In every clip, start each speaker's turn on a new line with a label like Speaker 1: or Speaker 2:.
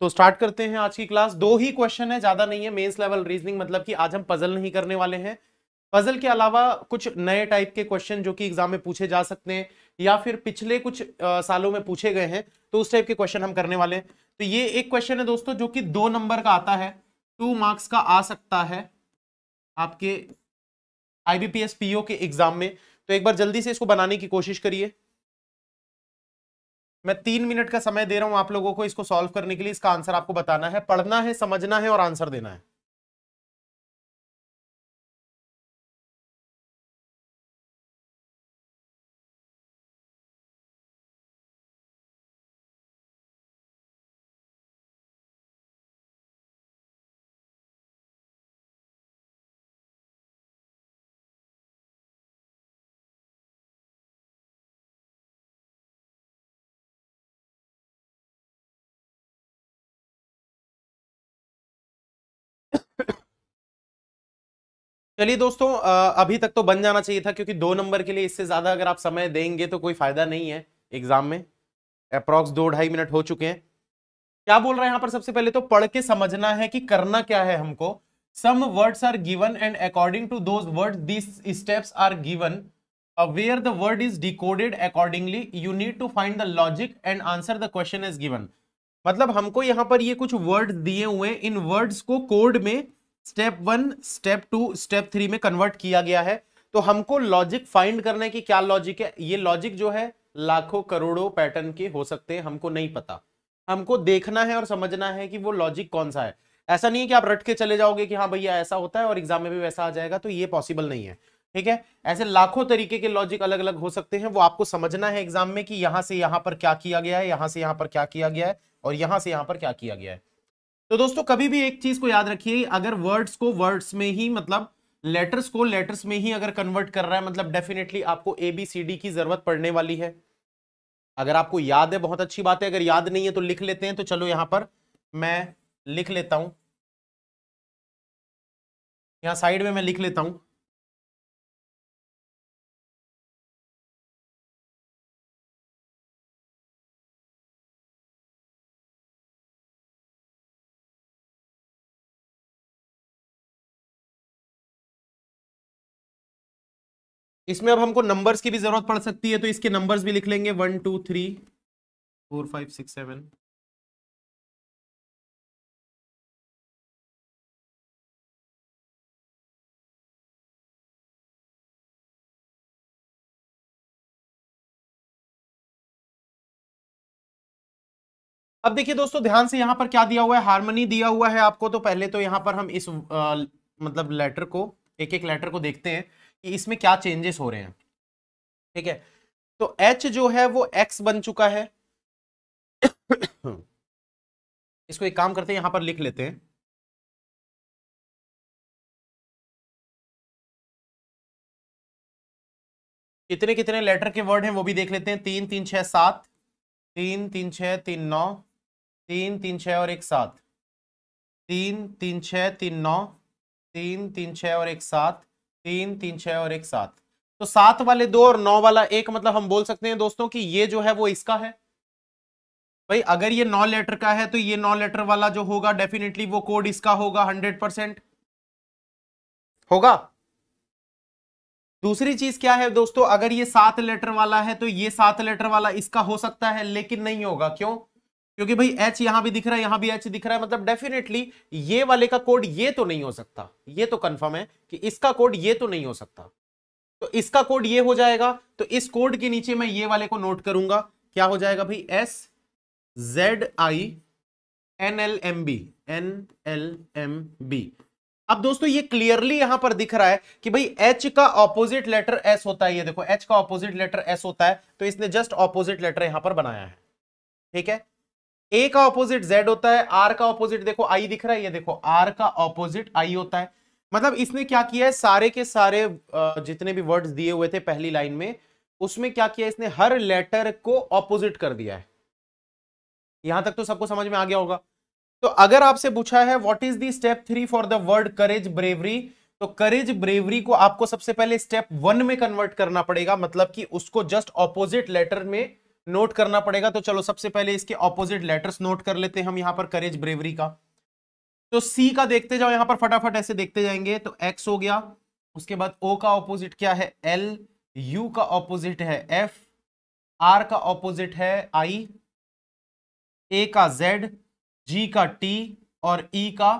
Speaker 1: तो स्टार्ट करते हैं आज की क्लास दो ही क्वेश्चन है ज़्यादा नहीं है। मेंस लेवल रीजनिंग मतलब कि आज हम पजल नहीं करने वाले हैं। पजल के अलावा कुछ नए टाइप के क्वेश्चन जो कि एग्ज़ाम में पूछे जा सकते हैं या फिर पिछले कुछ आ, सालों में पूछे गए हैं तो उस टाइप के क्वेश्चन हम करने वाले हैं। तो ये एक क्वेश्चन है दोस्तों जो कि दो नंबर का आता है। टू मार्क्स का आ सकता है आपके आईबीपीएस पीओ के एग्ज़ाम में। तो एक बार जल्दी से इसको बनाने की कोशिश करिए। मैं तीन मिनट का समय दे रहा हूँ आप लोगों को इसको सॉल्व करने के लिए, इसका आंसर आपको बताना है, पढ़ना है, समझना है और आंसर देना है। चलिए दोस्तों अभी तक तो बन जाना चाहिए था क्योंकि दो नंबर के लिए इससे ज़्यादा अगर आप समय देंगे तो कोई फ़ायदा नहीं है एग्ज़ाम में। अप्रॉक्स दो ढाई मिनट हो चुके हैं। क्या बोल रहे हैं यहाँ पर सबसे पहले तो पढ़ के समझना है कि करना क्या है हमको। Some words are given and according to those words this steps are given where the word is decoded accordingly you need to find the logic and answer the question is given मतलब हमको यहाँ पर ये कुछ word दिए हुए इन words को कोड में step one step two step three में कन्वर्ट किया गया है। तो हमको लॉजिक फाइंड करने की क्या लॉजिक है। ये लॉजिक जो है, लाखों करोड़ों पैटर्न के हो सकते हैं, हमको नहीं पता। हमको देखना है और समझना है कि वो लॉजिक कौन सा है। ऐसा नहीं है कि आप रट के चले जाओगे कि हाँ भैया ऐसा होता है और एग्ज़ाम में भी वैसा आ जाएगा तो ये पॉसिबल नहीं है। ठीक है? ऐसे लाखों तरीके के लॉजिक अलग अलग हो सकते हैं। वो आपको समझना है एग्ज़ाम में कि यहाँ से यहाँ पर क्या किया गया है, यहाँ से यहाँ पर क्या किया गया है और यहाँ से यहाँ पर क्या किया गया है। तो दोस्तों, कभी भी एक चीज़ को याद रखिए, अगर वर्ड्स को वर्ड्स में ही मतलब लेटर्स को लेटर्स में ही अगर कन्वर्ट कर रहा है मतलब डेफिनेटली आपको ए बी सी डी की ज़रूरत पड़ने वाली है। अगर आपको याद है, बहुत अच्छी बात है, अगर याद नहीं है तो लिख लेते हैं तो चलो यहाँ पर मैं लिख लेता हूँ। यहाँ साइड में मैं लिख लेता हूँ। इसमें अब हमको नंबर्स की भी ज़रूरत पड़ सकती है तो इसके नंबर्स भी लिख लेंगे। One two three four five six seven अब देखिए दोस्तों ध्यान से यहाँ पर क्या दिया हुआ है? हारमोनी दिया हुआ है आपको तो पहले तो यहाँ पर हम इस आ, मतलब लेटर को एक एक लेटर को देखते हैं। कि इसमें क्या चेंजेस हो रहे हैं। ठीक है? तो एच जो है वो एक्स बन चुका है। इसको एक काम करते हैं, यहाँ पर लिख लेते हैं। कितने कितने लेटर के वर्ड हैं वो भी देख लेते हैं। तीन तीन, छह, सात। तीन तीन, छह, तीन, नौ। तीन तीन, छह और एक, सात। तीन तीन, छह, तीन, नौ। तीन तीन, छह और एक, सात। तीन तीन, छह और एक सात। तो सात वाले दो और नौ वाला एक मतलब हम बोल सकते हैं दोस्तों कि ये जो है वो इसका है। भाई, अगर ये नौ लेटर का है तो ये नौ लेटर वाला जो होगा डेफिनेटली वो कोड इसका होगा हंड्रेड परसेंट। होगा? दूसरी चीज़ क्या है दोस्तों, अगर ये सात लेटर वाला है तो ये सात लेटर वाला इसका हो सकता है, लेकिन नहीं होगा। क्यों? क्योंकि भाई एच यहाँ भी दिख रहा है, यहाँ भी एच दिख रहा है मतलब डेफिनेटली ये वाले का कोड ये तो नहीं हो सकता। ये तो कंफर्म है कि इसका कोड ये तो नहीं हो सकता। तो इसका कोड ये हो जाएगा तो इस कोड के नीचे मैं ये वाले को नोट करूँगा। क्या हो जाएगा भाई? S Z I N L M B N L M B अब दोस्तों ये क्लियरली यहाँ पर दिख रहा है कि भाई एच का ऑपोजिट लेटर एस होता है, ये देखो एच का ऑपोजिट लेटर एस होता है तो इसने जस्ट ऑपोजिट लेटर यहाँ पर बनाया है। ठीक है? ए का ऑपोजिट जेड होता है आर का ऑपोजिट देखो आई दिख रहा है, ये देखो आर का ऑपोजिट आई होता है। मतलब इसने क्या किया है, सारे के सारे जितने भी वर्ड्स दिए हुए थे पहली लाइन में, उसमें क्या किया इसने हर लेटर को ऑपोजिट कर दिया है। यहाँ तक तो सबको समझ में आ गया होगा। तो अगर आपसे पूछा है what is the step three for the word courage bravery तो करेज ब्रेवरी को आपको सबसे पहले स्टेप वन में कन्वर्ट करना पड़ेगा मतलब कि उसको जस्ट ऑपोजिट लेटर में नोट करना पड़ेगा। तो चलो, सबसे पहले इसके ऑपोजिट लेटर्स नोट कर लेते हैं हम यहाँ पर करेज ब्रेवरी का। तो सी का देखते जाओ, यहाँ पर फटाफट ऐसे देखते जाएँगे। तो एक्स हो गया, उसके बाद ओ का ऑपोजिट क्या है? एल यू का ऑपोजिट है एफ़ आर का ऑपोजिट है आई ए का जेड जी का टी और ई e का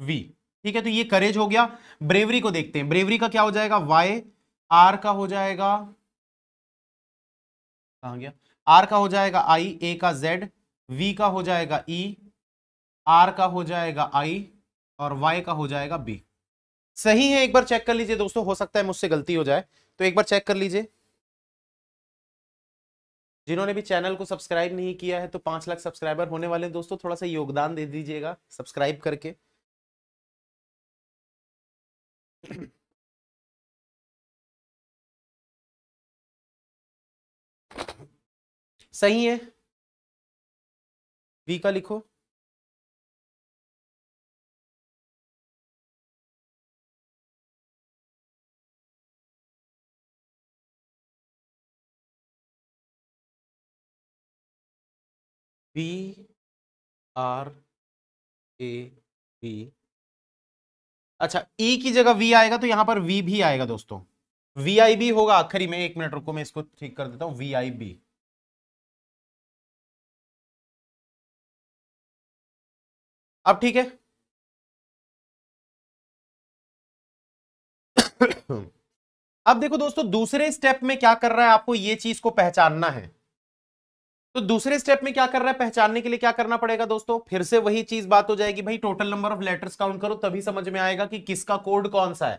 Speaker 1: वी ठीक है तो ये करेज हो गया। ब्रेवरी को देखते हैं। ब्रेवरी का क्या हो जाएगा? वाई आर का हो जाएगा। कहा गया। आर का हो जाएगा आई ए का जेड वी का हो जाएगा ई e, आर का हो जाएगा आई और वाई का हो जाएगा बी सही है एक बार चेक कर लीजिए दोस्तों हो सकता है मुझसे गलती हो जाए तो एक बार चेक कर लीजिए। जिन्होंने भी चैनल को सब्सक्राइब नहीं किया है तो पाँच लाख सब्सक्राइबर होने वाले दोस्तों थोड़ा सा योगदान दे दीजिएगा सब्सक्राइब करके। सही है? वी का लिखो। बी आर ए बी अच्छा ई e की जगह वी आएगा तो यहाँ पर वी भी आएगा दोस्तों। वी आई बी होगा आखिरी में, एक मिनट रुको, मैं इसको ठीक कर देता हूँ। वी आई बी अब ठीक है। अब देखो दोस्तों, दूसरे स्टेप में क्या कर रहा है आपको ये चीज़ को पहचानना है। तो दूसरे स्टेप में क्या कर रहा है? पहचानने के लिए क्या करना पड़ेगा दोस्तों? फिर से वही चीज़ बात हो जाएगी, भाई total number of letters count करो, तभी समझ में आएगा कि किसका कोड कौन सा है।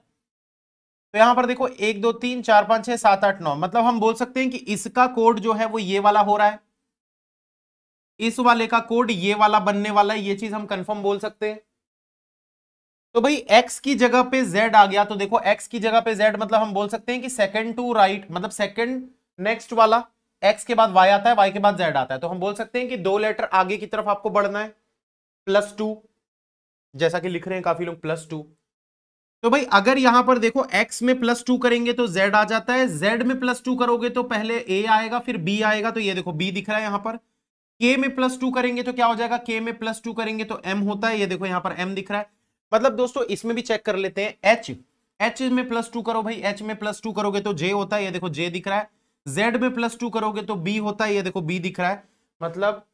Speaker 1: तो यहाँ पर देखो, एक, दो, तीन, चार, पाँच, छह, सात, आठ, नौ मतलब हम बोल सकते हैं कि इसका कोड जो है वो ये वाला हो रहा है। इस वाले का कोड ये वाला बनने वाला है, ये चीज़ हम कंफर्म बोल सकते हैं। तो भाई x की जगह पे z आ गया तो देखो x की जगह पे z मतलब हम बोल सकते हैं कि सेकंड टू राइट मतलब सेकंड नेक्स्ट वाला एक्स के बाद वाई आता है वाई के बाद जेड आता है। तो हम बोल सकते हैं कि दो लेटर आगे की तरफ़ आपको बढ़ना है प्लस टू जैसा कि लिख रहे हैं काफ़ी लोग प्लस टू तो भाई अगर यहाँ पर देखो x में प्लस टू करेंगे तो z आ जाता है, z में प्लस टू करोगे तो पहले a आएगा, फिर b आएगा तो ये देखो b दिख रहा है यहाँ पर। K में प्लस टू करेंगे तो क्या हो जाएगा? K में प्लस टू करेंगे तो m होता है। ये देखो यहाँ पर m दिख रहा है। मतलब दोस्तों, इसमें भी चेक कर लेते हैं। H h में प्लस टू करो भाई। H में प्लस टू करोगे तो j होता है। ये देखो j दिख रहा है। जेड में प्लस टू करोगे तो बी होता है। ये देखो बी दिख रहा है। मतलब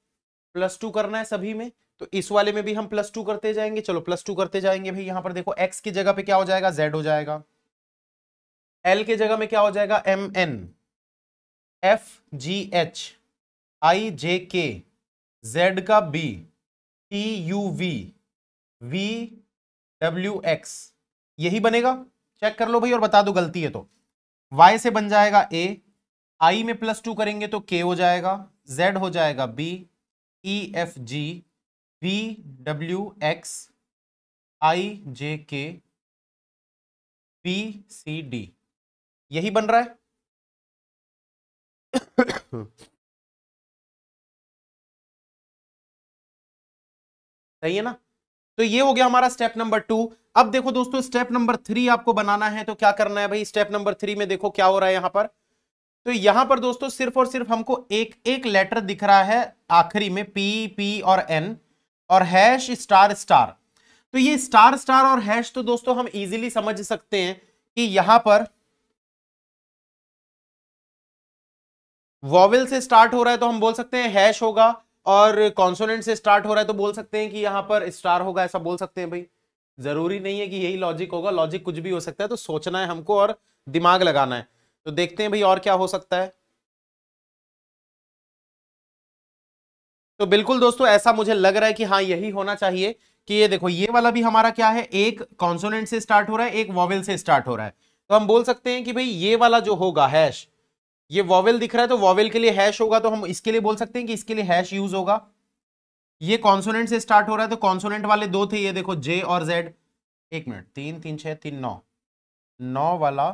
Speaker 1: प्लस टू करना है सभी में। तो इस वाले में भी हम प्लस टू करते जाएँगे। चलो प्लस टू करते जाएँगे भाई। यहाँ पर देखो एक्स की जगह पे क्या हो जाएगा? जेड हो जाएगा। एल के जगह में क्या हो जाएगा? M N F G H I J K Z का B T U V V W X यही बनेगा? चेक कर लो भाई और बता दो गलती है तो। वाई से बन जाएगा ए आई में प्लस टू करेंगे तो के हो जाएगा जेड हो जाएगा B E F G B W X I J K B C D यही बन रहा है। सही है ना? तो ये हो गया हमारा स्टेप नंबर टू अब देखो दोस्तों स्टेप नंबर थ्री आपको बनाना है तो क्या करना है भाई? स्टेप नंबर थ्री में देखो क्या हो रहा है यहाँ पर। तो यहाँ पर दोस्तों, सिर्फ़ और सिर्फ़ हमको एक एक लेटर दिख रहा है आखिरी में पी पी और एन और हैश स्टार स्टार तो ये स्टार स्टार और हैश तो दोस्तों हम इजीली समझ सकते हैं कि यहाँ पर वॉवेल से स्टार्ट हो रहा है तो हम बोल सकते हैं हैश होगा और कॉन्सोनेंट से स्टार्ट हो रहा है तो बोल सकते हैं कि यहाँ पर स्टार होगा, ऐसा बोल सकते हैं भाई। ज़रूरी नहीं है कि यही लॉजिक होगा लॉजिक कुछ भी हो सकता है तो सोचना है हमको और दिमाग लगाना है। तो देखते हैं भाई और क्या हो सकता है। तो बिल्कुल दोस्तों, ऐसा मुझे लग रहा है कि हाँ यही होना चाहिए कि ये देखो, ये वाला भी हमारा क्या है, एक कॉन्सोनेंट से स्टार्ट हो रहा है, एक वॉवेल से स्टार्ट हो रहा है। तो हम बोल सकते हैं कि भाई, ये वाला जो होगा हैश ये वॉवेल दिख रहा है तो वॉवेल के लिए हैश होगा तो हम इसके लिए बोल सकते हैं कि इसके लिए हैश यूज़ होगा। ये कॉन्सोनेंट से स्टार्ट हो रहा है तो कॉन्सोनेंट वाले दो थे, ये देखो जे और जेड एक मिनट तीन तीन, छह, तीन, नौ। नौ वाला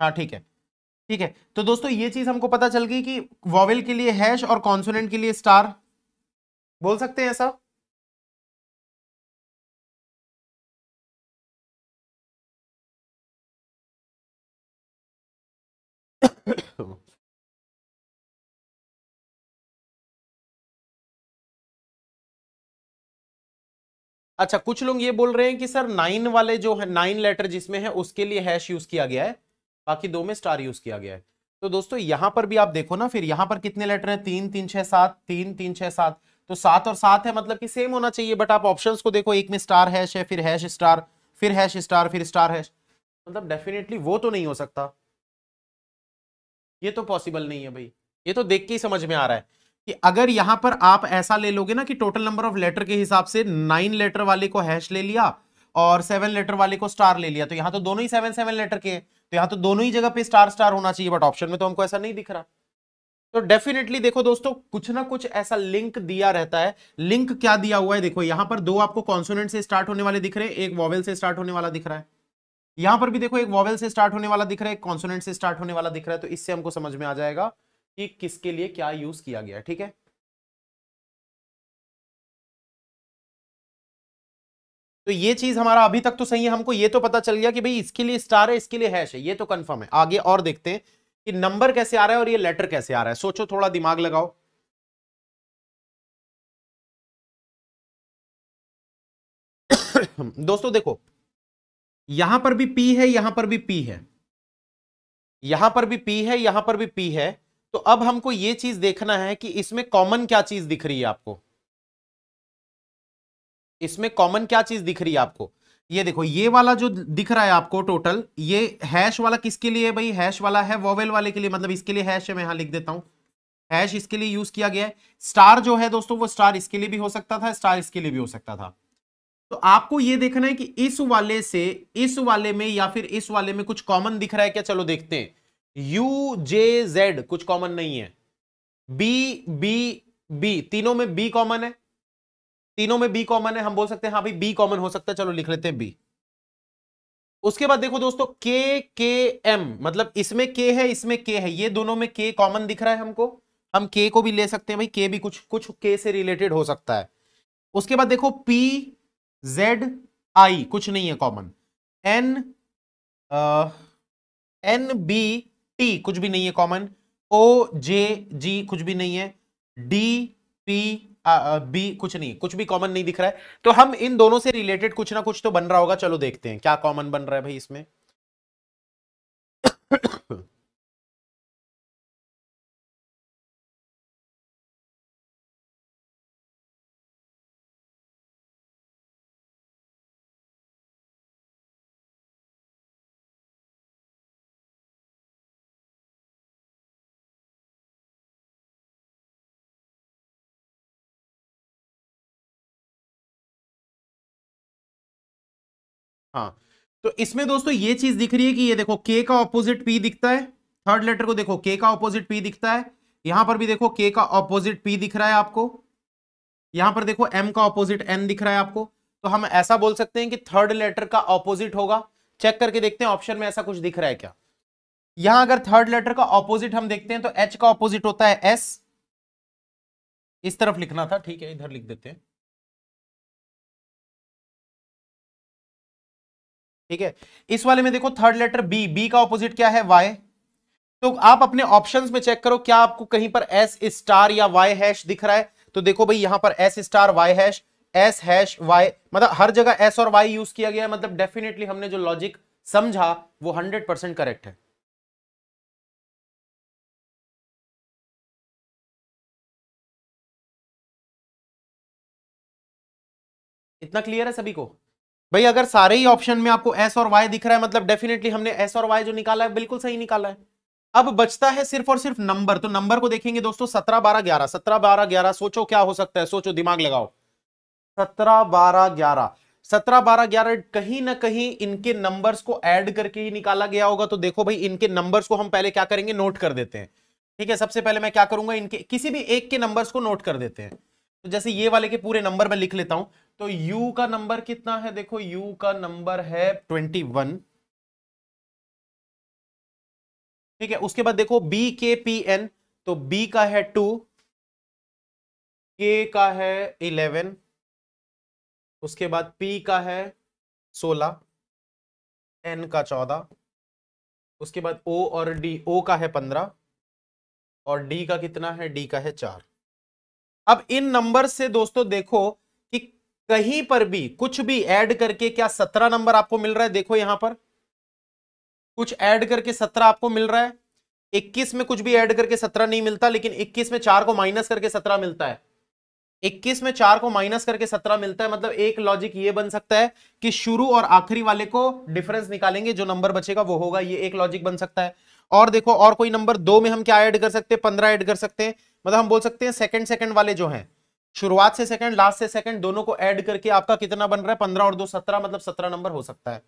Speaker 1: हाँ ठीक है ठीक है। तो दोस्तों, ये चीज़ हमको पता चल गई कि वॉवेल के लिए हैश और कॉन्सोनेंट के लिए स्टार बोल सकते हैं ऐसा? अच्छा कुछ लोग ये बोल रहे हैं कि सर नाइन वाले जो है नाइन लेटर जिसमें है, उसके लिए हैश यूज़ किया गया है। बाकी दो में स्टार यूज़ किया गया है। तो दोस्तों, यहाँ पर भी आप देखो ना, फिर यहाँ पर कितने लेटर हैं? तीन तीन, छह, सात, तीन तीन, छह, सात। तो सात और सात है मतलब कि सेम होना चाहिए बट आप ऑप्शंस को देखो, एक में स्टार हैश है, फिर हैश स्टार फिर हैश स्टार फिर स्टार हैश मतलब डेफिनेटली वो तो नहीं हो सकता। ये तो पॉसिबल नहीं है भाई। ये तो देख के ही समझ में आ रहा है कि अगर यहाँ पर आप ऐसा ले लोगे ना कि टोटल नंबर ऑफ़ लेटर के हिसाब से नाइन लेटर वाले को हैश ले लिया और सेवन लेटर वाले को स्टार ले लिया तो यहाँ तो दोनों ही सेवन सेवन लेटर के हैं तो यहाँ तो दोनों ही जगह पे स्टार स्टार होना चाहिए बट ऑप्शन में तो हमको ऐसा नहीं दिख रहा। तो डेफिनेटली देखो दोस्तों, कुछ ना कुछ ऐसा लिंक दिया रहता है। लिंक क्या दिया हुआ है? देखो, यहाँ पर दो आपको कॉन्सोनेंट से स्टार्ट होने वाले दिख रहे हैं, एक वॉवेल से स्टार्ट होने वाला दिख रहा है। यहाँ पर भी देखो, एक वॉवेल से स्टार्ट होने वाला दिख रहा है कॉन्सोनेंट से स्टार्ट होने वाला दिख रहा है तो इससे हमको समझ में आ जाएगा कि किसके लिए क्या यूज़ किया गया ठीक है? तो ये चीज़ हमारा अभी तक तो सही है, हमको ये तो पता चल गया कि भाई इसके लिए स्टार है, इसके लिए हैश है, ये तो कंफर्म है। आगे और देखते हैं कि नंबर कैसे आ रहा है और ये लेटर कैसे आ रहा है। सोचो, थोड़ा दिमाग लगाओ। दोस्तों, देखो यहाँ पर भी पी है, यहाँ पर भी पी है। यहाँ पर भी पी है, यहाँ पर भी पी है। तो अब हमको यह चीज़ देखना है कि इसमें कॉमन क्या चीज़ दिख रही है आपको? इसमें कॉमन क्या चीज़ दिख रही है आपको? ये देखो, ये वाला जो दिख रहा है आपको टोटल ये हैश वाला किसके लिए है भाई? हैश वाला है वोवेल वाले के लिए मतलब इसके लिए हैश है, मैं यहाँ लिख देता हूँ। हैश इसके लिए यूज़ किया गया है। स्टार जो है दोस्तों, वो स्टार इसके लिए भी हो सकता था स्टार इसके लिए भी हो सकता था। तो आपको ये देखना है कि इस वाले से, इस वाले में या फिर इस वाले में कुछ कॉमन दिख रहा है क्या? चलो देखते हैं। यू जे जेड कुछ कॉमन नहीं है। बी बी बी तीनों में बी कॉमन है। तीनों में बी कॉमन है, हम बोल सकते हैं हाँ भाई बी कॉमन हो सकता है। चलो लिख लेते हैं बी उसके बाद देखो दोस्तों के के एम मतलब इसमें के है, इसमें के है। ये दोनों में के कॉमन दिख रहा है हमको। हम के को भी ले सकते हैं भाई। के भी कुछ कुछ के से रिलेटेड हो सकता है। उसके बाद देखो पी जेड आई कुछ नहीं है common N N B T कुछ भी नहीं है कॉमन ओ जे जी कुछ भी नहीं है. डी पी बी कुछ नहीं कुछ भी कॉमन नहीं दिख रहा है. तो हम इन दोनों से रिलेटेड कुछ ना कुछ तो बन रहा होगा. चलो देखते हैं क्या कॉमन बन रहा है भाई इसमें। हाँ तो इसमें दोस्तों ये चीज़ दिख रही है कि ये देखो के का ऑपोजिट पी दिखता है। थर्ड लेटर को देखो के का ऑपोजिट पी दिखता है। यहाँ पर भी देखो के का ऑपोजिट पी दिख रहा है आपको। यहाँ पर देखो एम का ऑपोजिट एन दिख रहा है आपको। तो हम ऐसा बोल सकते हैं कि थर्ड लेटर का ऑपोजिट होगा। चेक करके देखते हैं ऑप्शन में ऐसा कुछ दिख रहा है क्या। यहाँ अगर थर्ड लेटर का ऑपोजिट हम देखते हैं तो एच का ऑपोजिट होता है एस इस तरफ़ लिखना था, ठीक है, इधर लिख देते हैं। ठीक है? इस वाले में देखो थर्ड लेटर बी बी का ऑपोजिट क्या है? वाई तो आप अपने ऑप्शंस में चेक करो, क्या आपको कहीं पर एस स्टार या वाई हैश दिख रहा है? तो देखो भाई, यहाँ पर S star Y hash S hash Y मतलब हर जगह एस और वाई यूज़ किया गया है मतलब डेफिनेटली हमने जो लॉजिक समझा, वो हंड्रेड परसेंट करेक्ट है। इतना क्लियर है सभी को? भाई, अगर सारे ही ऑप्शन में आपको एस और वाई दिख रहा है मतलब डेफिनेटली हमने एस और वाई जो निकाला है, बिल्कुल सही निकाला है। अब बचता है सिर्फ़ और सिर्फ़ नंबर तो नंबर को देखेंगे दोस्तों, सत्रह बारह ग्यारह, सत्रह बारह ग्यारह, सोचो क्या हो सकता है, सोचो, दिमाग लगाओ। सत्रह बारह ग्यारह, सत्रह बारह ग्यारह, कहीं ना कहीं इनके नंबर्स को ऐड करके ही निकाला गया होगा तो देखो भाई, इनके नंबर्स को हम पहले क्या करेंगे नोट कर देते हैं। ठीक है, सबसे पहले मैं क्या करूँगा, इनके, किसी भी एक के नंबर्स को नोट कर देते हैं। तो जैसे ये वाले के पूरे नंबर में लिख लेता हूँ। तो u का नंबर कितना है? देखो, u का नंबर है ट्वेंटी वन ठीक है, उसके बाद देखो, b के पी एन तो b का है टू k का है इलेवन उसके बाद p का है सोलह, n का चौदह, उसके बाद o और d, o का है पंद्रह, और d का कितना है? D का है चार। अब इन नंबर से दोस्तों देखो कि कहीं पर भी कुछ भी ऐड करके क्या सत्रह नंबर आपको मिल रहा है? देखो यहाँ पर। कुछ ऐड करके सत्रह आपको मिल रहा है। इक्कीस में कुछ भी ऐड करके सत्रह नहीं मिलता, लेकिन इक्कीस में चार को माइनस करके सत्रह मिलता है। इक्कीस में चार को माइनस करके सत्रह मिलता है मतलब एक लॉजिक ये बन सकता है कि शुरू और आखिरी वाले को डिफरेंस निकालेंगे, जो नंबर बचेगा वो होगा, ये एक लॉजिक बन सकता है। और देखो, और कोई नंबर दो में हम क्या ऐड कर सकते हैं? पंद्रह ऐड कर सकते हैं। मतलब हम बोल सकते हैं सेकंड सेकंड वाले जो हैं। शुरुआत से सेकंड लास्ट से सेकंड दोनों को ऐड करके आपका कितना बन रहा है? पंद्रह और दो सत्रह मतलब सत्रह नंबर हो सकता है।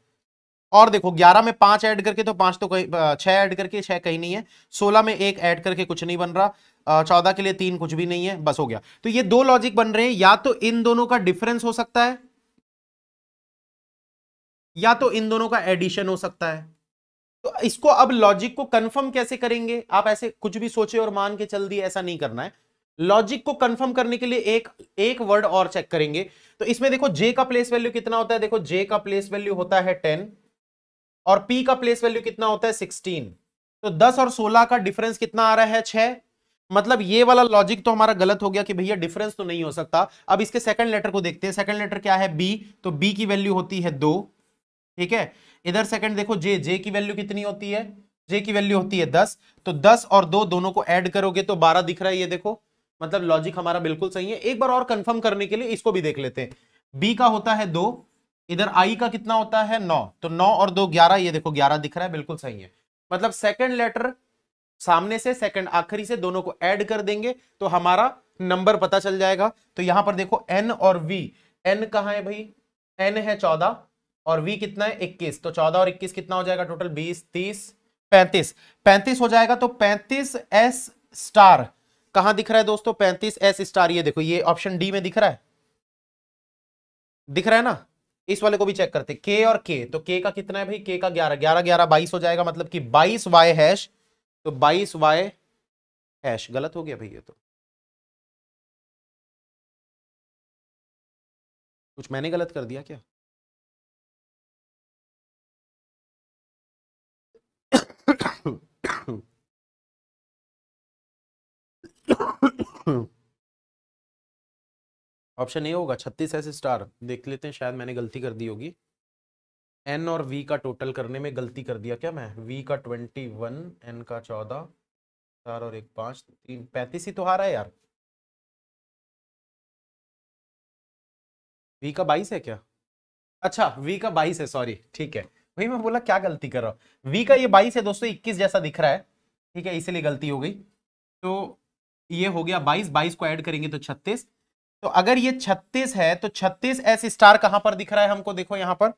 Speaker 1: और देखो, ग्यारह में पाँच ऐड करके तो पाँच तो कहीं छह ऐड करके छह कहीं नहीं है। सोलह में एक ऐड करके कुछ नहीं बन रहा। चौदह के लिए तीन कुछ भी नहीं है, बस हो गया। तो ये दो लॉजिक बन रहे हैं। या तो इन दोनों का डिफरेंस हो सकता है, या तो इन दोनों का एडिशन हो सकता है। तो इसको अब लॉजिक को कंफर्म कैसे करेंगे? आप ऐसे कुछ भी सोचे और मान के चल दिए, ऐसा नहीं करना है। लॉजिक को कंफर्म करने के लिए एक एक वर्ड और चेक करेंगे। तो इसमें देखो जे का प्लेस वैल्यू कितना होता है? देखो जे का प्लेस वैल्यू होता है टेन और पी का प्लेस वैल्यू कितना होता है? सिक्सटीन तो दस और सोलह का डिफरेंस कितना आ रहा है? छह. मतलब ये वाला लॉजिक तो हमारा गलत हो गया कि भैया डिफरेंस तो नहीं हो सकता। अब इसके सेकंड लेटर को देखते हैं। सेकंड लेटर क्या है? बी तो बी की वैल्यू होती है दो, ठीक है? इधर सेकंड देखो जे जे की वैल्यू कितनी होती है? जे की वैल्यू होती है दस। तो दस और दो दोनों को ऐड करोगे तो बारह दिख रहा है, ये देखो। मतलब लॉजिक हमारा बिल्कुल सही है। एक बार और कंफर्म करने के लिए इसको भी देख लेते हैं। बी का होता है दो, इधर आई का कितना होता है? नौ। तो नौ और दो ग्यारह, ये देखो ग्यारह दिख रहा है, बिल्कुल सही है। मतलब सेकंड लेटर सामने से सेकंड आखिरी से दोनों को ऐड कर देंगे तो हमारा नंबर पता चल जाएगा। तो यहाँ पर देखो एन और वी एन कहा है भाई? एन है चौदह। और वी कितना है? इक्कीस। तो चौदह और इक्कीस कितना हो जाएगा? टोटल बीस, तीस, पैंतीस। पैंतीस हो जाएगा तो पैंतीस एस स्टार कहा दिख रहा है दोस्तों? पैंतीस एस स्टार ये देखो, ये ऑप्शन डी में दिख रहा है। दिख रहा है ना? इस वाले को भी चेक करते के और के तो के का कितना है भाई? के का ग्यारह। ग्यारह ग्यारह, बाईस हो जाएगा। मतलब कि बाईस वाई हैश तो बाईस वाई हैश गलत हो गया भाई ये तो। कुछ मैंने गलत कर दिया क्या? ऑप्शन ए होगा, छत्तीस एस स्टार देख लेते हैं, शायद मैंने गलती कर दी होगी। एन और वी का टोटल करने में गलती कर दिया क्या मैं? वी का ट्वेंटी वन एन का चौदह, चार और एक पाँच, तीन, पैंतीस ही तो आ रहा है यार। वी का बाईस है क्या? अच्छा वी का बाईस है सॉरी ठीक है। वही मैं बोला, क्या गलती कर रहा हूँ? वी का ये बाईस है दोस्तों, इक्कीस जैसा दिख रहा है। ठीक है, इसीलिए गलती हो गई। तो ये हो गया बाईस बाईस को ऐड करेंगे तो छत्तीस। तो अगर ये 36 है तो 36 एस स्टार कहाँ पर दिख रहा है हमको? देखो यहाँ पर।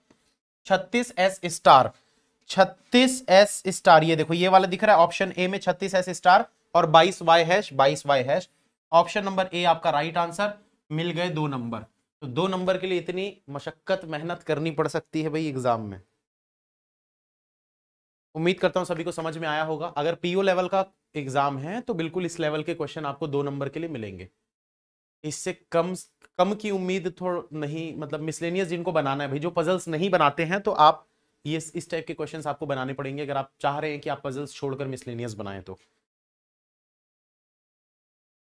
Speaker 1: 36 एस स्टार 36 एस स्टार ये देखो, ये वाला दिख रहा है। ऑप्शन ए में 36 एस स्टार और 22 Y hash 22 Y hash option number A आपका राइट आंसर मिल गए दो नंबर तो दो नंबर के लिए इतनी मशक्कत, मेहनत करनी पड़ सकती है भाई एग्ज़ाम में। उम्मीद करता हूँ सभी को समझ में आया होगा। अगर पीओ लेवल का एग्ज़ाम है तो बिल्कुल इस लेवल के क्वेश्चन आपको दो नंबर के लिए मिलेंगे। इससे कम कम की उम्मीद थोड़ा नहीं मतलब मिसलेनियस जिनको बनाना है, भाई, जो पजल्स नहीं बनाते हैं तो आप ये इस टाइप के क्वेश्चंस आपको बनाने पड़ेंगे। अगर आप चाह रहे हैं कि आप पजल्स छोड़कर मिसलेनियस बनाएँ तो।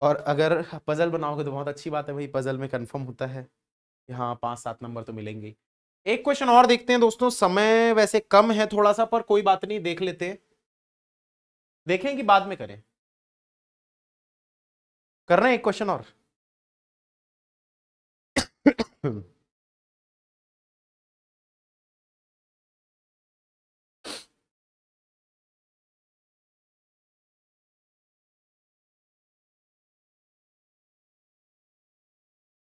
Speaker 1: और अगर पजल बनाओगे तो बहुत अच्छी बात है भाई पजल में कंफर्म होता है कि हाँ पाँच, सात नंबर तो मिलेंगे एक क्वेश्चन और देखते हैं दोस्तों। समय वैसे कम है थोड़ा सा पर कोई बात नहीं, देख लेते हैं। देखें कि बाद में करें। करना है एक क्वेश्चन और।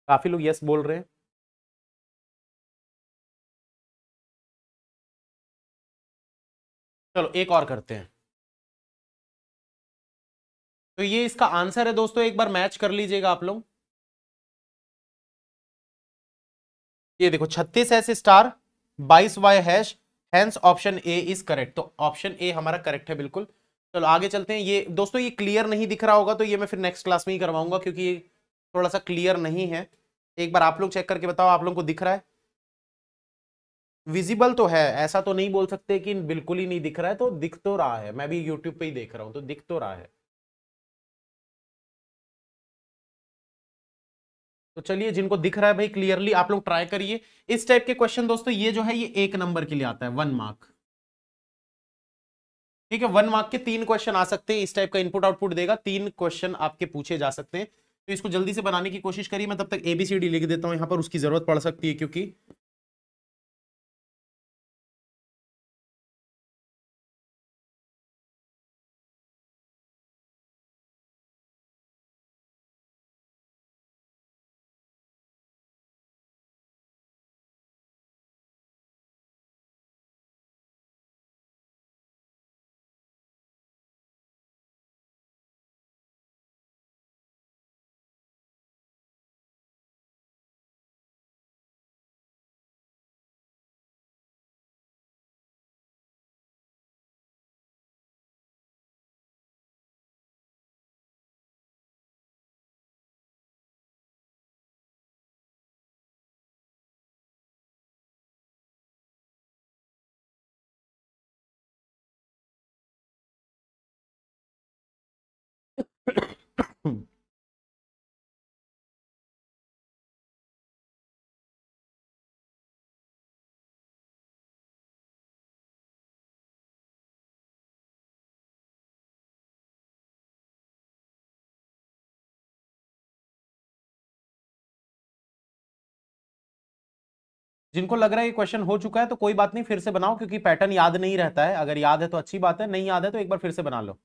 Speaker 1: काफ़ी लोग यस बोल रहे हैं। चलो, एक और करते हैं। तो ये इसका आंसर है दोस्तों, एक बार मैच कर लीजिएगा आप लोग। ये देखो, छत्तीस एस स्टार, बाईस Y hash hence option A is correct तो ऑप्शन ए हमारा करेक्ट है बिल्कुल। चलो, आगे चलते हैं। ये दोस्तों, ये क्लियर नहीं दिख रहा होगा तो ये मैं फिर नेक्स्ट क्लास में ही करवाऊँगा, क्योंकि ये थोड़ा सा क्लियर नहीं है। एक बार आप लोग चेक करके बताओ, आप लोगों को दिख रहा है? विजिबल तो है, ऐसा तो नहीं बोल सकते कि बिल्कुल ही नहीं दिख रहा है तो दिख तो रहा है। मैं भी यूट्यूब पे ही देख रहा हूँ तो दिख तो रहा है। तो चलिए, जिनको दिख रहा है भाई क्लियरली आप लोग ट्राई करिए। इस टाइप के क्वेश्चन दोस्तों, ये जो है, ये एक नंबर के लिए आता है वन मार्क ठीक है वन मार्क के तीन क्वेश्चन आ सकते हैं, इस टाइप का इनपुट आउटपुट देगा, तीन क्वेश्चन आपके पूछे जा सकते हैं। तो इसको जल्दी से बनाने की कोशिश करिए, मैं तब तक एबीसीडी लिख देता हूँ, यहाँ पर उसकी ज़रूरत पड़ सकती है, क्योंकि जिनको लग रहा है ये क्वेश्चन हो चुका है तो कोई बात नहीं, फिर से बनाओ, क्योंकि पैटर्न याद नहीं रहता है। अगर याद है तो अच्छी बात है, नहीं याद है तो एक बार फिर से बना लो।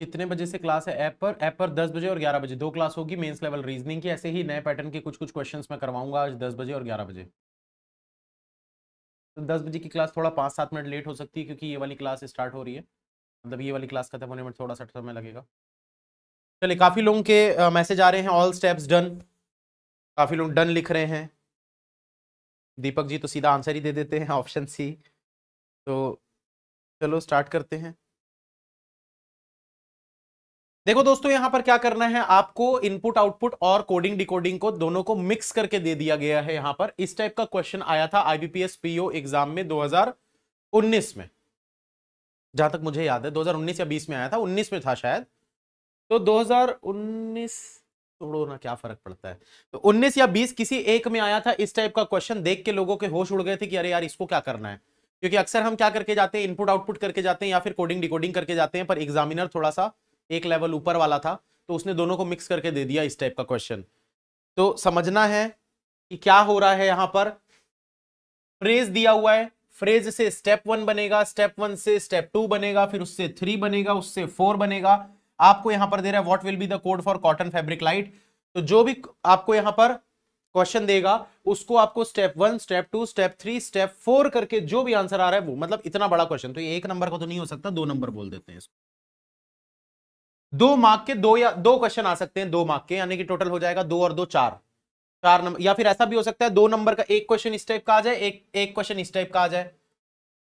Speaker 1: कितने बजे से क्लास है ऐप पर? ऐप पर दस बजे और ग्यारह बजे। दो क्लास होगी, मेंस लेवल रीजनिंग की, ऐसे ही नए पैटर्न के कुछ कुछ क्वेश्चंस मैं करवाऊँगा आज दस बजे और ग्यारह बजे। तो दस बजे की क्लास थोड़ा पाँच सात मिनट लेट हो सकती है क्योंकि ये वाली क्लास स्टार्ट हो रही है। मतलब ये वाली क्लास खत्म होने में थोड़ा सा समय लगेगा। चलिए, काफ़ी लोगों के मैसेज आ रहे हैं ऑल स्टेप्स डन काफ़ी लोग डन लिख रहे हैं। दीपक जी तो सीधा आंसर ही दे देते हैं ऑप्शन सी तो चलो स्टार्ट करते हैं। देखो दोस्तों, यहाँ पर क्या करना है, आपको इनपुट आउटपुट और कोडिंग डिकोडिंग को दोनों को मिक्स करके दे दिया गया है यहाँ पर। इस टाइप का क्वेश्चन आया था आईबीपीएस पीओ एग्ज़ाम में 2019 में। जहाँ तक मुझे याद है 2019 या 20 में आया था 19 में था शायद। तो 2019 छोड़ो ना, क्या फ़र्क पड़ता है? तो 19 या 20 किसी एक में आया था, इस टाइप का क्वेश्चन देख के लोगों के होश उड़ गए थे कि अरे यार, इसको क्या करना है? क्योंकि अक्सर हम क्या करके जाते हैं इनपुट आउटपुट करके जाते हैं या फिर कोडिंग डिकोडिंग करके जाते हैं, पर एग्जामिनर थोड़ा सा एक लेवल ऊपर वाला था तो उसने दोनों को मिक्स करके दे दिया इस टाइप का क्वेश्चन तो समझना है कि क्या हो रहा है यहाँ पर। फ्रेज दिया हुआ है फ्रेज से स्टेप वन बनेगा स्टेप वन से स्टेप टू बनेगा, फिर उससे थ्री बनेगा, उससे फोर बनेगा। आपको यहाँ पर दे रहा है what will be the code for cotton fabric light तो जो भी आपको यहाँ पर क्वेश्चन देगा, उसको आपको step one step two step three step four करके जो भी आंसर आ रहा है वो मतलब इतना बड़ा क्वेश्चन तो ये एक नंबर का तो नहीं हो सकता, दो नंबर बोल देते हैं इसको। दो मार्क के दो या दो क्वेश्चन आ सकते हैं, दो मार्क के, यानी कि टोटल हो जाएगा दो और दो चार। चार नंबर या फिर ऐसा भी हो सकता है, दो नंबर का एक क्वेश्चन इस टाइप का आ जाए, एक एक क्वेश्चन इस टाइप का आ जाए।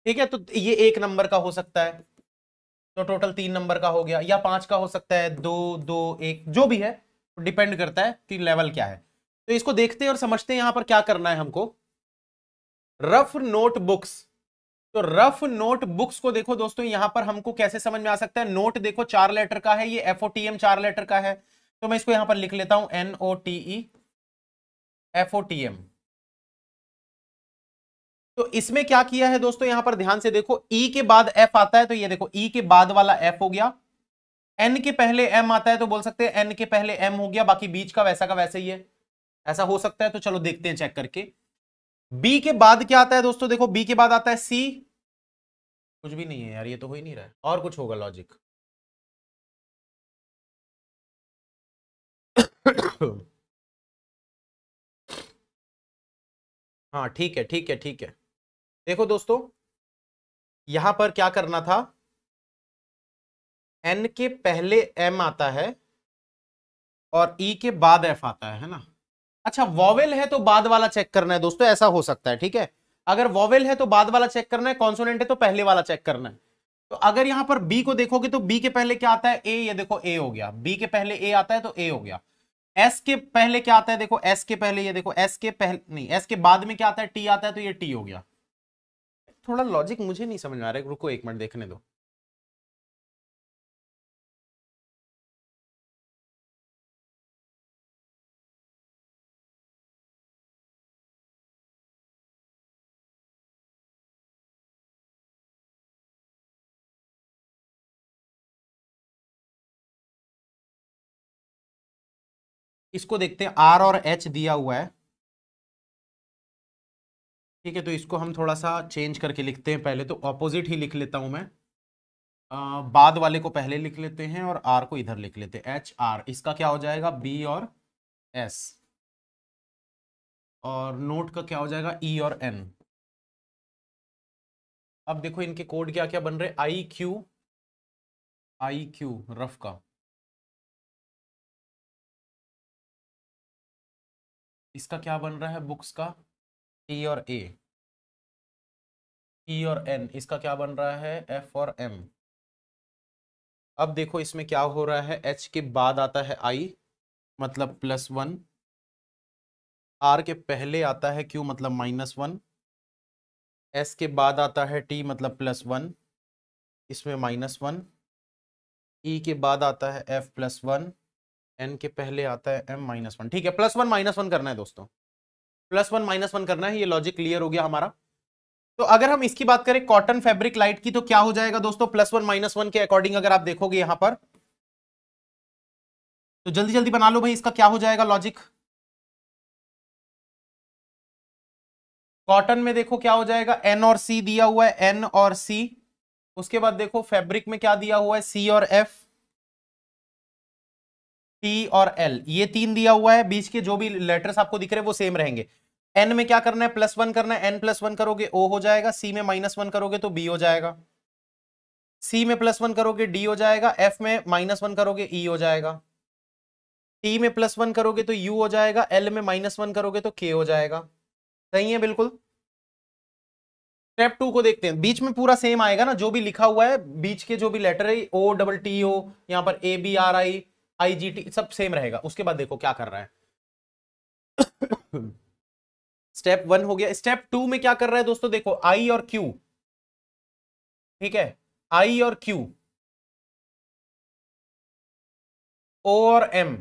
Speaker 1: ठीक है तो ये एक नंबर का हो सकता है। तो टोटल तीन नंबर का हो गया, या पाँच का हो सकता है, दो दो, एक, जो भी है डिपेंड करता है कि लेवल क्या है। तो इसको देखते हैं और समझते हैं यहाँ पर क्या करना है हमको। रफ नोट बुक्स तो रफ नोट बुक्स को देखो दोस्तों, यहाँ पर हमको कैसे समझ में आ सकता है? नोट देखो, चार लेटर का है ये एफ़ चार लेटर का है। तो मैं इसको यहाँ पर लिख लेता हूँ N O T E F तो इसमें क्या किया है दोस्तों, यहाँ पर ध्यान से देखो ई e के बाद एफ़ आता है तो ये देखो ई e के बाद वाला एफ़ हो गया। एन के पहले एम आता है तो बोल सकते हैं एन के पहले एम हो गया, बाकी बीच का वैसा का वैसे ही है। ऐसा हो सकता है तो चलो देखते हैं, चेक करके। बी के बाद क्या आता है दोस्तों? देखो, बी के बाद आता है सी। कुछ भी नहीं है यार, ये तो हो ही नहीं रहा है। और कुछ होगा लॉजिक हाँ ठीक है ठीक है ठीक है। देखो दोस्तों, यहाँ पर क्या करना था? एन के पहले एम आता है और ई e के बाद एफ़ आता है ना? अच्छा वॉवेल है तो बाद वाला चेक करना है दोस्तों, ऐसा हो सकता है, ठीक है? अगर वॉवेल है तो बाद वाला चेक करना है कॉन्सोनेंट है तो पहले वाला चेक करना है। तो अगर यहाँ पर बी को देखोगे तो बी के पहले क्या आता है? ए ये देखो ए हो गया। बी के पहले ए आता है तो ए हो गया। एस के पहले क्या आता है? देखो एस के पहले, ये देखो एस के पहले, नहीं एस के बाद में क्या आता है? टी आता है तो ये टी हो गया। थोड़ा लॉजिक मुझे नहीं समझ आ रहा है। रुको एक मिनट, देखने दो। इसको देखते हैं आर और एच दिया हुआ है। ठीक है तो इसको हम थोड़ा सा चेंज करके लिखते हैं पहले तो ऑपोजिट ही लिख लेता हूँ मैं। आ, बाद वाले को पहले लिख लेते हैं और आर को इधर लिख लेते हैं। एच आर इसका क्या हो जाएगा? बी और एस और नोट का क्या हो जाएगा? ई e और एन अब देखो इनके कोड क्या क्या बन रहे I Q I Q rough का। इसका क्या बन रहा है बुक्स का? टी और ए ई और एन इसका क्या बन रहा है? एफ़ और एम अब देखो इसमें क्या हो रहा है एच के बाद आता है आई मतलब प्लस वन आर के पहले आता है क्यू मतलब माइनस वन एस के बाद आता है टी मतलब प्लस वन इसमें माइनस वन ई के बाद आता है एफ़ प्लस वन एन के पहले आता है एम माइनस वन ठीक है प्लस वन माइनस वन करना है दोस्तों। प्लस वन माइनस वन करना है, ये लॉजिक क्लियर हो गया हमारा। तो अगर हम इसकी बात करें कॉटन फैब्रिक लाइट की तो क्या हो जाएगा दोस्तों? प्लस वन माइनस वन के अकॉर्डिंग अगर आप देखोगे यहाँ पर तो जल्दी जल्दी बना लो भाई, इसका क्या हो जाएगा लॉजिक कॉटन में देखो क्या हो जाएगा? एन और सी दिया हुआ है एन और सी उसके बाद देखो फैब्रिक में क्या दिया हुआ है? सी और एफ़ टी और एल ये तीन दिया हुआ है, बीच के जो भी लेटर्स आपको दिख रहे हैं वो सेम रहेंगे। एन में क्या करना है? प्लस वन करना है एन प्लस वन करोगे ओ हो जाएगा सी में माइनस वन करोगे तो बी हो जाएगा। सी में प्लस वन करोगे डी हो जाएगा एफ़ में माइनस वन करोगे ई e हो जाएगा। टी में प्लस वन करोगे तो यू हो जाएगा एल में माइनस वन करोगे तो के हो जाएगा। सही है बिल्कुल? स्टेप टू को देखते हैं। बीच में पूरा सेम आएगा ना, जो भी लिखा हुआ है, बीच के जो भी लेटर है ओ डबल टी ओ यहाँ पर A B R I IGT सब सेम रहेगा। उसके बाद देखो क्या कर रहा है। स्टेप वन हो गया। स्टेप टू में क्या कर रहा है दोस्तों? देखो आई और क्यू ठीक है? आई और क्यू ओ और एम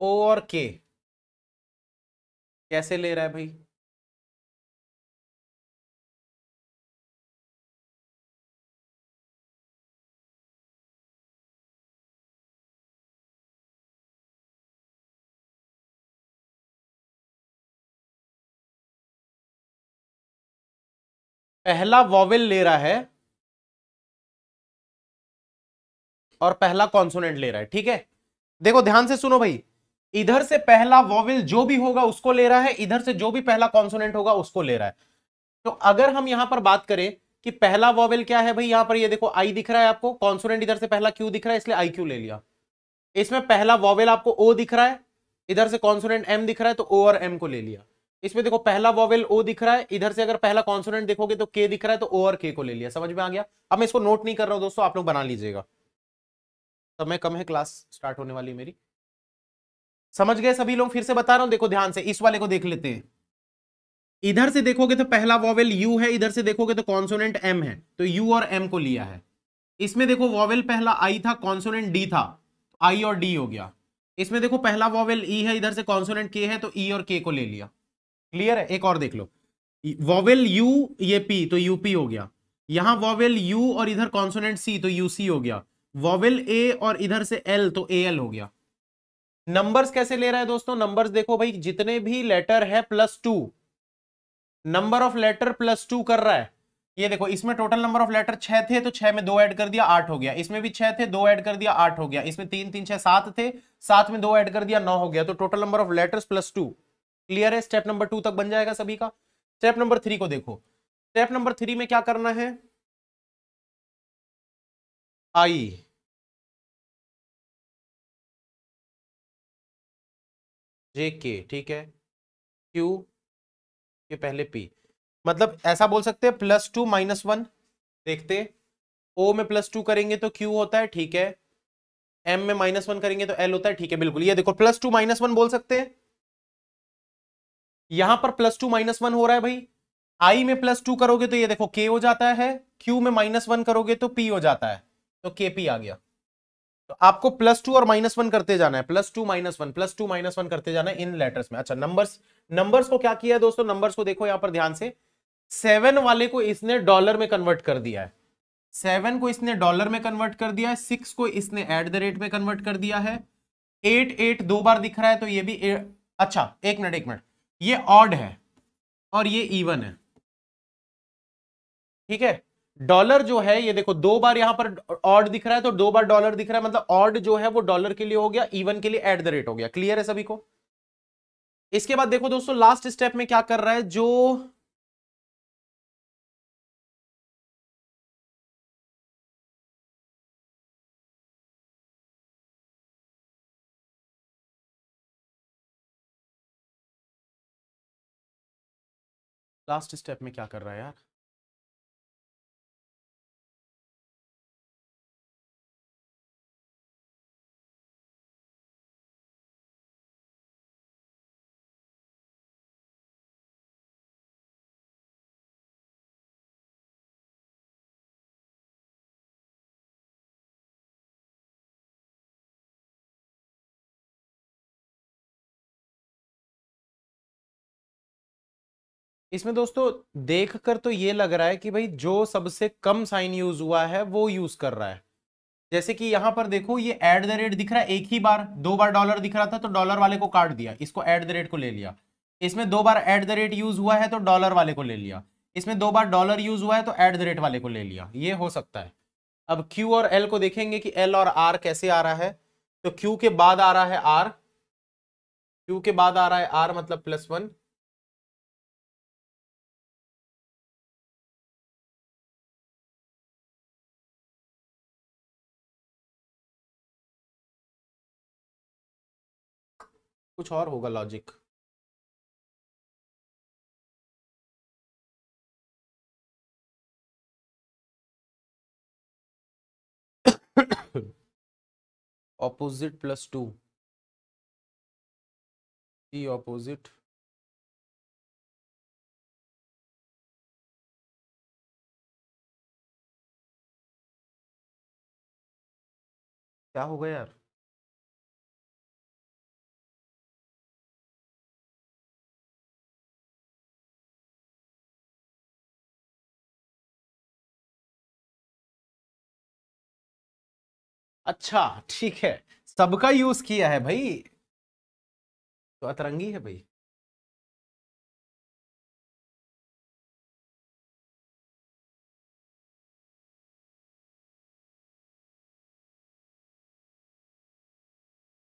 Speaker 1: ओ और के कैसे ले रहा है भाई? पहला वॉवेल ले रहा है और पहला कॉन्सोनेंट ले रहा है, ठीक है? देखो, ध्यान से सुनो भाई। इधर से पहला वॉवेल जो भी होगा, उसको ले रहा है। इधर से जो भी पहला कॉन्सोनेंट होगा, उसको ले रहा है। तो अगर हम यहाँ पर बात करें कि पहला वॉवेल क्या है भाई, यहाँ पर ये देखो आई दिख रहा है आपको। कॉन्सोनेंट इधर से पहला क्यू दिख रहा है, इसलिए आई क्यू ले लिया। इसमें पहला वॉवेल आपको ओ दिख रहा है। इधर से कॉन्सोनेंट एम दिख रहा है तो ओ और एम को ले लिया। इसमें देखो, पहला वॉवेल ओ दिख रहा है, इधर से अगर पहला कॉन्सोनेंट देखोगे तो के दिख रहा है तो ओ और के को ले लिया, समझ में आ गया? अब मैं इसको नोट नहीं कर रहा हूँ दोस्तों, आप लोग बना लीजिएगा। समय कम है क्लास स्टार्ट होने वाली मेरी। समझ गए सभी लोग? फिर से बता रहा हूँ, देखो ध्यान से, इस वाले को देख लेते हैं। इधर से देखोगे तो पहला वॉवेल यू है, इधर से देखोगे तो कॉन्सोनेंट एम है तो यू और एम को लिया है। इसमें देखो वॉवेल पहला आई था कॉन्सोनेंट डी था आई और डी हो गया। इसमें देखो, पहला वॉवेल ई है, इधर से कॉन्सोनेंट के है तो ई और के को ले लिया। क्लियर है? एक और देख लो। वॉवेल यू ये पी तो यूपी हो गया। यहाँ वॉवेल यू और इधर कॉन्सोनेंट सी तो यूसी हो गया। वॉवेल ए और इधर से एल तो ए एल हो गया। नंबर्स कैसे ले रहा है दोस्तों? नंबर्स देखो भाई, जितने भी लेटर है plus two number of letter plus two कर रहा है। ये देखो, इसमें टोटल नंबर ऑफ़ लेटर छह थे तो छह में दो ऐड कर दिया, आठ हो गया। इसमें भी छह थे, दो ऐड कर दिया, आठ हो गया। इसमें तीन तीन, छह, सात थे, सात में दो ऐड कर दिया, नौ हो गया। तो total number of letters plus two clear है? स्टेप नंबर टू तक बन जाएगा सभी का। स्टेप नंबर थ्री को देखो। स्टेप नंबर थ्री में क्या करना है? आई जे के ठीक है? क्यू के पहले पी मतलब ऐसा बोल सकते हैं प्लस टू माइनस वन देखते। ओ में प्लस टू करेंगे तो क्यू होता है, ठीक है। एम में माइनस वन करेंगे तो एल होता है, ठीक है, बिल्कुल। ये देखो प्लस टू माइनस वन बोल सकते हैं। यहाँ पर प्लस टू माइनस वन हो रहा है भाई। आई में प्लस टू करोगे तो ये देखो के हो जाता है क्यू में माइनस वन करोगे तो पी हो जाता है तो के पी आ गया। तो आपको प्लस टू और माइनस वन करते जाना है, plus two minus one, plus two minus one करते जाना है इन लेटर्स में। अच्छा नंबर्स नंबर्स को क्या किया है दोस्तों? नंबर्स को देखो यहाँ पर ध्यान से। सेवन वाले को इसने डॉलर में कन्वर्ट कर दिया है। सेवन को इसने डॉलर में कन्वर्ट कर दिया है सिक्स को इसने एट द रेट में कन्वर्ट कर दिया है। एट एट दो बार दिख रहा है तो ये भी ए... अच्छा एक मिनट एक मिनट। ये ऑड है और ये इवन है। ठीक है? डॉलर जो है, ये देखो, दो बार यहाँ पर ऑड दिख रहा है तो दो बार डॉलर दिख रहा है मतलब ऑड जो है वो डॉलर के लिए हो गया इवन के लिए एट द रेट हो गया। क्लियर है सभी को? इसके बाद देखो दोस्तों लास्ट स्टेप में क्या कर रहा है, जो लास्ट स्टेप में क्या कर रहा है यार? इसमें दोस्तों, देखकर तो ये लग रहा है कि भाई जो सबसे कम साइन यूज़ हुआ है, वो यूज़ कर रहा है। जैसे कि यहाँ पर देखो, ये एट द रेट दिख रहा है एक ही बार, दो बार डॉलर दिख रहा था तो डॉलर वाले को काट दिया, इसको एट द रेट को ले लिया। इसमें दो बार एट द रेट यूज़ हुआ है तो डॉलर वाले को ले लिया। इसमें दो बार डॉलर यूज़ हुआ है तो एट द रेट वाले को ले लिया। ये हो सकता है। अब क्यू और एल को देखेंगे कि एल और आर कैसे आ रहा है। तो क्यू के बाद आ रहा है आर क्यू के बाद आ रहा है आर मतलब प्लस वन कुछ और होगा logic opposite plus two C opposite क्या होगा यार? अच्छा ठीक है। सबका यूज़ किया है भाई। तो अतरंगी है भाई।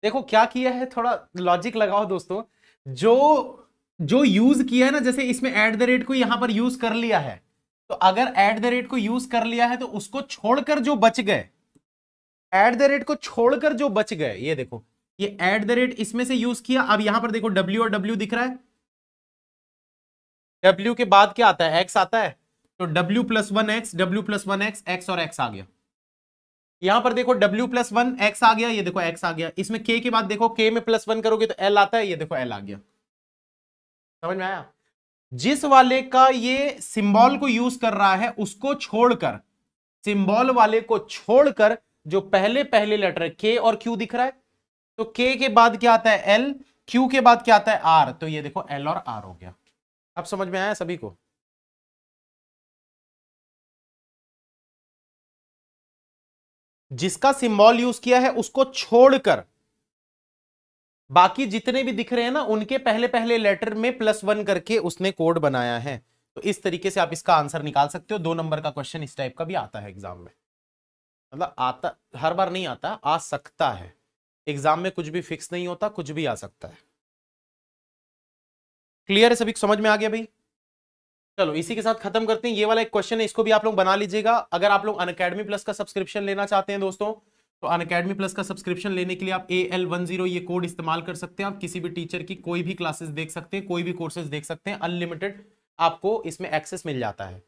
Speaker 1: देखो, क्या किया है? थोड़ा लॉजिक लगाओ दोस्तों। जो जो यूज़ किया है ना, जैसे इसमें एट द रेट को यहाँ पर यूज़ कर लिया है। तो अगर एट द रेट को यूज़ कर लिया है तो उसको छोड़कर जो बच गए एट द रेट को छोड़कर जो बच गए, ये देखो, ये एट द रेट इसमें से यूज़ किया, अब यहाँ पर देखो डब्ल्यू और डब्ल्यू दिख रहा है। डब्ल्यू के बाद क्या आता है? एक्स आता है। तो W plus one X W plus one X X और एक्स आ गया। यहाँ पर देखो W प्लस वन एक्स आ गया, ये देखो x आ गया। इसमें k के बाद देखो, k में प्लस वन करोगे तो L आता है, ये देखो L आ गया। समझ में आया? जिस वाले का ये सिंबल को यूज़ कर रहा है, उसको छोड़कर सिंबल वाले को छोड़कर जो पहले पहले लेटर के और क्यू दिख रहा है। तो के के बाद क्या आता है? एल क्यू के बाद क्या आता है? आर तो ये देखो एल और आर हो गया। अब समझ में आया सभी को? जिसका सिंबल यूज़ किया है, उसको छोड़कर, बाकी जितने भी दिख रहे हैं ना, उनके पहले पहले लेटर में प्लस वन करके उसने कोड बनाया है। तो इस तरीके से आप इसका आंसर निकाल सकते हो। दो नंबर का क्वेश्चन इस टाइप का भी आता है एग्ज़ाम में। मतलब आता, हर बार नहीं आता, आ सकता है। एग्ज़ाम में कुछ भी फिक्स नहीं होता, कुछ भी आ सकता है। क्लियर है? सभी समझ में आ गया भाई? चलो, इसी के साथ खत्म करते हैं। ये वाला एक क्वेश्चन है, इसको भी आप लोग बना लीजिएगा। अगर आप लोग अनकेडमी प्लस का सब्सक्रिप्शन लेना चाहते हैं दोस्तों तो अनकेडमी प्लस का सब्सक्रिप्शन लेने के लिए आप ए एल वन ज़ीरो ये कोड इस्तेमाल कर सकते हैं। आप किसी भी टीचर की कोई भी क्लासेस देख सकते हैं, कोई भी कोर्सेज देख सकते हैं। अनलिमिटेड आपको इसमें एक्सेस मिल जाता है।